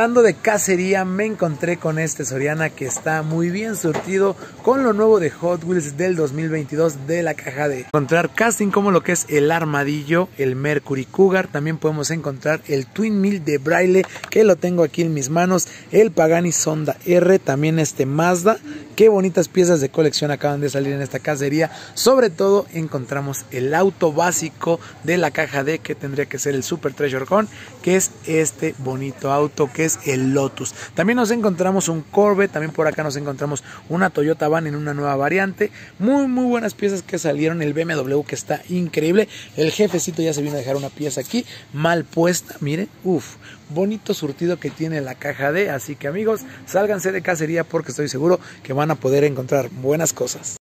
Hablando de cacería, me encontré con este Soriana que está muy bien surtido con lo nuevo de Hot Wheels del 2022 de la caja de encontrar casting como lo que es el Armadillo, el Mercury Cougar, también podemos encontrar el Twin Mill de Braille que lo tengo aquí en mis manos, el Pagani Sonda R, también este Mazda, qué bonitas piezas de colección acaban de salir en esta cacería, sobre todo encontramos el auto básico de la caja D que tendría que ser el Super Treasure Con, que es este bonito auto que es el Lotus. También nos encontramos un Corvette, también por acá nos encontramos una Toyota Van en una nueva variante. Muy, muy buenas piezas que salieron. El BMW que está increíble. El jefecito ya se vino a dejar una pieza aquí, mal puesta. Miren, uff, bonito surtido que tiene la caja D. Así que amigos, sálganse de cacería porque estoy seguro que van a poder encontrar buenas cosas.